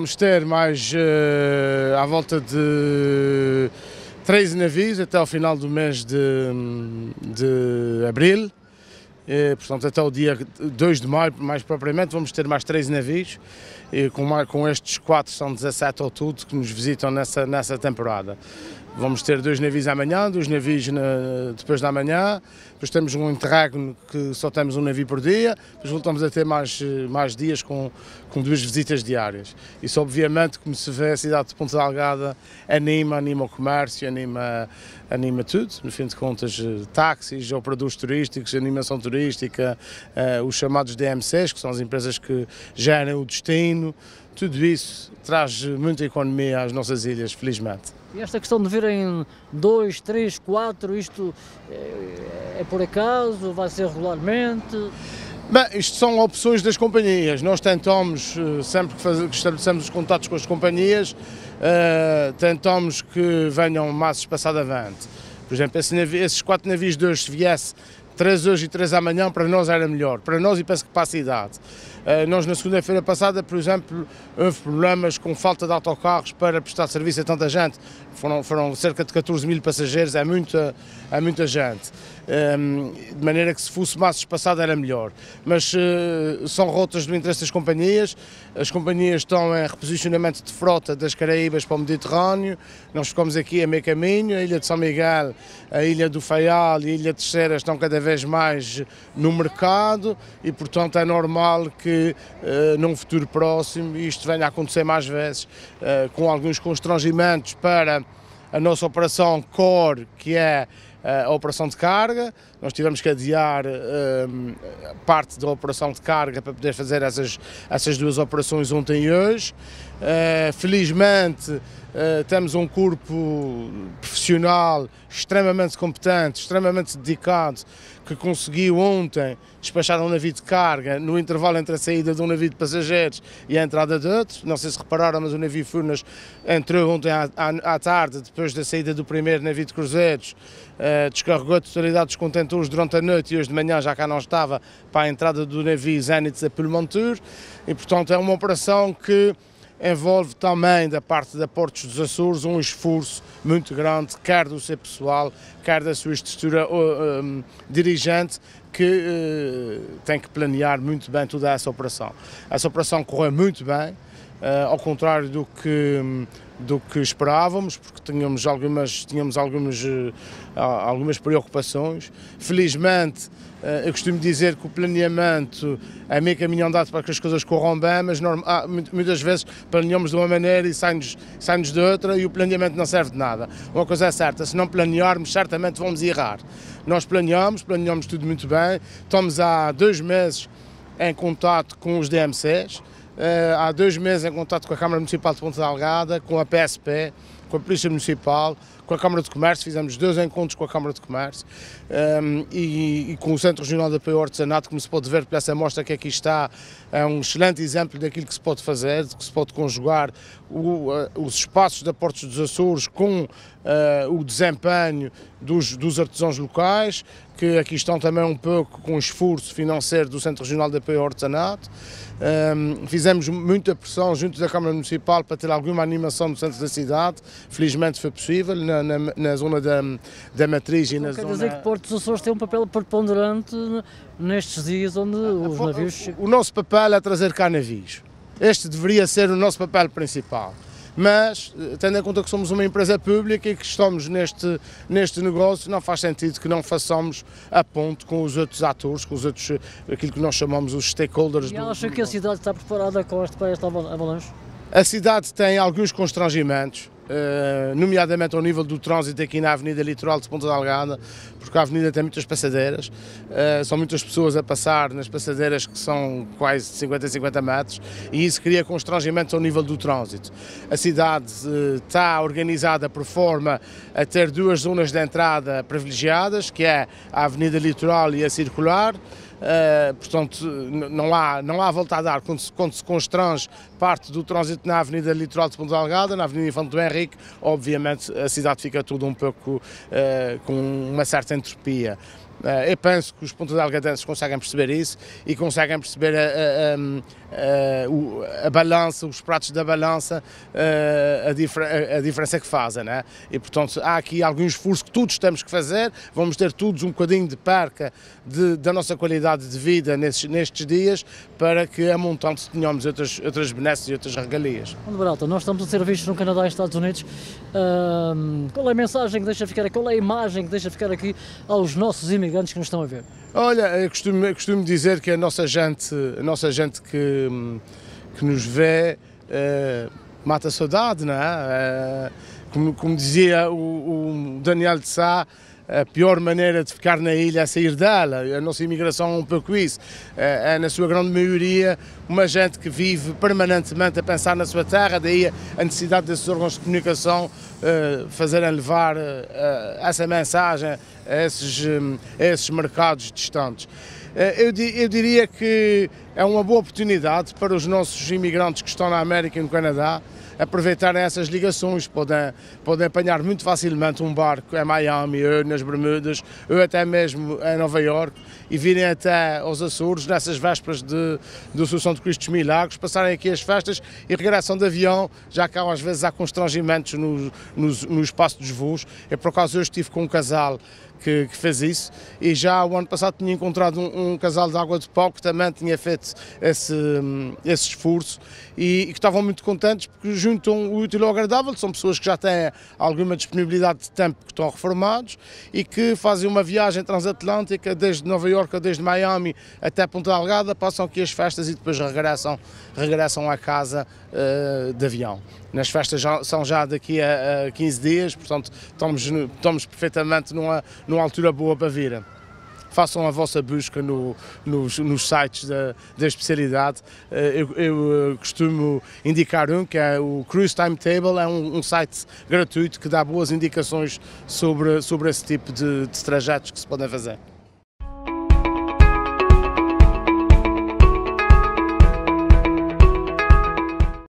vamos ter mais uh, à volta de três navios até ao final do mês de, de abril. E, portanto, até o dia 2 de maio, mais propriamente, vamos ter mais três navios. E com, com estes quatro, são 17 ao todo, que nos visitam nessa, nessa temporada. Vamos ter dois navios amanhã, dois navios na, depois da manhã, depois temos um interregno que só temos um navio por dia, depois voltamos a ter mais, mais dias com, com duas visitas diárias. Isso obviamente, como se vê, a cidade de Ponta Delgada anima, anima o comércio, anima, anima tudo, no fim de contas táxis, operadores turísticos, animação turística, uh, os chamados DMCs, que são as empresas que geram o destino, tudo isso traz muita economia às nossas ilhas, felizmente. E esta questão de virem dois, três, quatro, isto é, é por acaso, vai ser regularmente? Bem, isto são opções das companhias. Nós tentamos, eh, sempre que, faz, que estabelecemos os contatos com as companhias, uh, tentamos que venham massas passado avante. Por exemplo, esse navio, esses quatro navios de hoje, se viesse três hoje e três amanhã, para nós era melhor, para nós e penso que para a cidade. Uh, nós na segunda-feira passada, por exemplo, houve problemas com falta de autocarros para prestar serviço a tanta gente. Foram, foram cerca de 14 mil passageiros, é muita, é muita gente. Ehm, de maneira que se fosse mais espaçado era melhor. Mas uh, são rotas do interesse das companhias, as companhias estão em reposicionamento de frota das Caraíbas para o Mediterrâneo, nós ficamos aqui a meio caminho, a Ilha de São Miguel, a Ilha do Faial e a Ilha de Terceira estão cada vez mais no mercado e portanto é normal que uh, num futuro próximo isto venha a acontecer mais vezes, uh, com alguns constrangimentos para a nossa operação core, que é eh, a operação de carga. Nós tivemos que adiar um, parte da operação de carga para poder fazer essas, essas duas operações ontem e hoje. Uh, felizmente uh, temos um corpo profissional extremamente competente, extremamente dedicado, que conseguiu ontem despachar um navio de carga no intervalo entre a saída de um navio de passageiros e a entrada de outro. Não sei se repararam, mas o navio Furnas entrou ontem à, à, à tarde, depois da saída do primeiro navio de cruzeiros, uh, descarregou a totalidade dos contentores durante a noite e hoje de manhã já cá não estava para a entrada do navio Zenit da Pulmontur e portanto é uma operação que envolve também da parte da Portos dos Açores um esforço muito grande, quer do seu pessoal, quer da sua estrutura uh, um, dirigente, que uh, tem que planear muito bem toda essa operação. Essa operação correu muito bem, ao contrário do que, do que esperávamos, porque tínhamos algumas, tínhamos algumas, uh, algumas preocupações. Felizmente, uh, eu costumo dizer que o planeamento é meio caminho andado para que as coisas corram bem, mas ah, muitas vezes planeamos de uma maneira e sai-nos sai de outra e o planeamento não serve de nada. Uma coisa é certa, se não planearmos, certamente vamos errar. Nós planeamos, planeamos tudo muito bem, estamos há dois meses em contato com os DMCs, eh, há dois meses em contato com a Câmara Municipal de Ponta Delgada, com a PSP, com a Polícia Municipal, com a Câmara de Comércio, fizemos dois encontros com a Câmara de Comércio um, e, e, com o Centro Regional de Apoio ao Artesanato, como se pode ver por essa amostra que aqui está, é um excelente exemplo daquilo que se pode fazer, que se pode conjugar o, uh, os espaços da Portos dos Açores com uh, o desempenho dos, dos artesãos locais, que aqui estão também um pouco com o esforço financeiro do Centro Regional de Apoio ao Artesanato. Um, fizemos muita pressão junto da Câmara Municipal para ter alguma animação no centro da cidade, felizmente foi possível, na, na, na zona da, da Matriz e Não na quer zona... dizer que Porto dos Açores tem um papel preponderante nestes dias onde os navios... O nosso papel é trazer cá navios. Este deveria ser o nosso papel principal mas eh, tendo em conta que somos uma empresa pública e que estamos neste, neste negócio, não faz sentido que não façamos a ponto com os outros atores, com os outros, eh, aquilo que nós chamamos os stakeholders. E acha do que a cidade está preparada com este, para esta avalanche? A cidade tem alguns constrangimentos, eh, nomeadamente ao nível do trânsito aqui na Avenida Litoral de Ponta Delgada, porque a avenida tem muitas passadeiras, uh, são muitas pessoas a passar nas passadeiras que são quase 50 a 50 metros e isso cria constrangimento ao nível do trânsito. A cidade está organizada por forma a ter duas zonas de entrada privilegiadas, que é a Avenida Litoral e a Circular, Uh, portanto, não há, não há volta a dar quando se, quando se constrange parte do trânsito na Avenida Litoral de Ponta Delgada, na Avenida Infante do Henrique, obviamente a cidade fica tudo um pouco uh, com uma certa entropia. Eu penso que os pontos algadenses conseguem perceber isso e conseguem perceber a, a, a, a balança, os pratos da balança, a, difer a, diferença que fazem. Né? E, portanto, há aqui algum esforço que todos temos que fazer, vamos ter todos um bocadinho de perca de, da nossa qualidade de vida nestes, nestes dias para que a montante tenhamos outras, outras benesses e outras regalias. Baralta, nós estamos a ser vistos no Canadá e Estados Unidos. qual é a mensagem que deixa ficar? Qual é a imagem que deixa ficar aqui aos nossos imigrantes que nos estão a ver? Olha, eu costumo, eu costumo dizer que a nossa gente, a nossa gente que, que nos vê uh, mata a saudade, não é? Uh, como, como, dizia o, o Daniel de Sá, a pior maneira de ficar na ilha é sair dela. A nossa imigração é um pouco isso. É, é, na sua grande maioria, uma gente que vive permanentemente a pensar na sua terra, daí a necessidade desses órgãos de comunicação uh, fazerem levar uh, essa mensagem a esses, a esses mercados distantes. Eu, eu, diria que é uma boa oportunidade para os nossos imigrantes que estão na América e no Canadá aproveitarem essas ligações, podem, podem apanhar muito facilmente um barco em Miami, ou nas Bermudas, ou até mesmo em Nova York e virem até aos Açores nessas vésperas de, de Assunção de Cristo dos Milagres, passarem aqui as festas e regressam de avião, já que às vezes há constrangimentos no, no, no espaço dos voos. Eu por acaso hoje estive com um casal que, que, fez isso. E já o ano passado tinha encontrado um, um, casal de água de pau que também tinha feito esse, esse esforço. E, e que estavam muito contentes porque juntam o útil ao agradável, são pessoas que já têm alguma disponibilidade de tempo que estão reformados e que fazem uma viagem transatlântica desde Nova Iorque desde Miami até Ponta Delgada, passam aqui as festas e depois regressam, regressam à casa uh, de avião. Nas festas já, são já daqui a, a 15 dias, portanto estamos, estamos perfeitamente numa, numa altura boa para vir façam a vossa busca no, nos, nos, sites da, da especialidade. Eh, eu, eu, eh, costumo indicar um, que é o Cruise Timetable, é um, um, site gratuito que dá boas indicações sobre, sobre esse tipo de, de trajetos que se podem fazer.